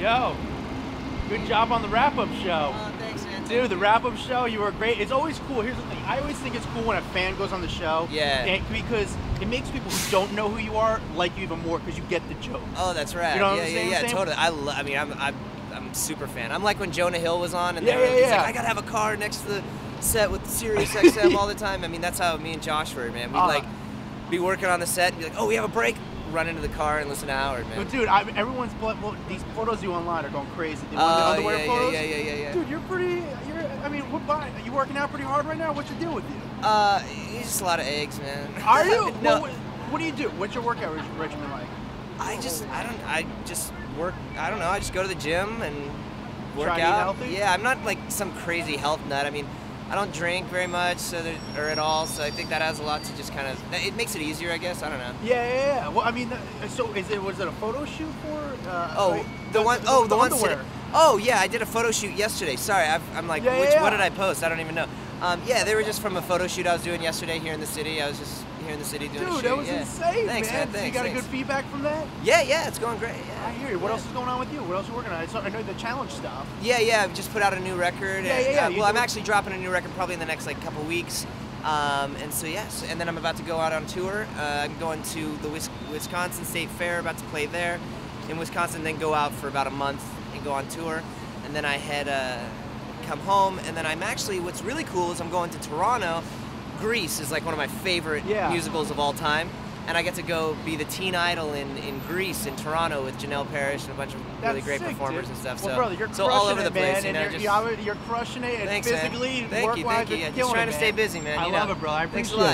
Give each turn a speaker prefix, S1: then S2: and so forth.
S1: Yo, good job on the wrap-up show.
S2: Oh, thanks, man.
S1: Dude, the wrap-up show, you were great. It's always cool. Here's the thing. I always think it's cool when a fan goes on the show.
S2: Yeah.
S1: and- because it makes people who don't know who you are like you even more because you get the joke.
S2: Oh, that's right.
S1: You know what
S2: yeah,
S1: I'm
S2: yeah,
S1: saying,
S2: yeah, totally. I, lo- I mean, I'm, I'm, I'm super fan. I'm like when Jonah Hill was on, and
S1: Yeah, yeah, yeah.
S2: like, I gotta have a car next to the set with Sirius XM all the time. I mean, that's how me and Josh were, man. We'd
S1: Uh.
S2: like be working on the set and be like, oh, we have a break. Run into the car and listen to Howard, man.
S1: But dude, I, everyone's well, these photos you online are going crazy. The, one- the underwear
S2: yeah,
S1: photos.
S2: yeah, yeah, yeah, yeah.
S1: Dude, you're pretty. You're. I mean, what? Are you working out pretty hard right now? What's your deal with you?
S2: Uh, it's just a lot of eggs, man.
S1: Are you?
S2: no,
S1: Well, what, what do you do? What's your workout reg- regimen like?
S2: I just, I don't, I just work. I don't know. I just go to the gym and work
S1: Try
S2: out.
S1: healthy?
S2: Yeah, I'm not like some crazy health nut. I mean, I don't drink very much, so or at all. So I think that has a lot to just kind of. It makes it easier, I guess. I don't know.
S1: Yeah, yeah, yeah. Well, I mean, uh, so is it? Was it a photo shoot for? Uh,
S2: Oh,
S1: like,
S2: the one oh the, one today- Oh yeah, I did a photo shoot yesterday. Sorry, I've, I'm like,
S1: Yeah, yeah, yeah.
S2: what did I post? I don't even know. Um, yeah, they were just from a photo shoot I was doing yesterday here in the city. I was just here in the city doing a
S1: Dude,
S2: shoot.
S1: that was
S2: yeah.
S1: insane,
S2: Thanks,
S1: man.
S2: man.
S1: So you
S2: Thanks,
S1: got a good feedback from that?
S2: Yeah, yeah, it's going great. Yeah.
S1: I hear you. What
S2: yeah.
S1: else is going on with you? What else are you working on? I, know the challenge stuff.
S2: Yeah, yeah. I've just put out a new record.
S1: Yeah,
S2: and,
S1: yeah, yeah,
S2: uh, well, I'm actually dropping a new record probably in the next like couple weeks. Um, and so yes, and then I'm about to go out on tour. Uh, I'm going to the Wis- Wisconsin State Fair, about to play there in Wisconsin, then go out for about a month and go on tour, and then I head uh, come home, and then I'm actually what's really cool is I'm going to Toronto. Grease is like one of my favorite
S1: Yeah.
S2: musicals of all time. And I get to go be the teen idol in, in Grease, in Toronto, with Janel Parrish and a bunch of really great
S1: sick,
S2: performers
S1: dude.
S2: and stuff.
S1: Well,
S2: so,
S1: brother, you're
S2: so all over
S1: it,
S2: the place,
S1: man,
S2: you know,
S1: and you're, you're, you're crushing it, and
S2: Thanks, man.
S1: physically,
S2: Thank you, thank you. Yeah, just trying
S1: it,
S2: to stay busy, man.
S1: I
S2: you
S1: love
S2: know.
S1: it, bro. I
S2: Thanks a
S1: appreciate
S2: lot.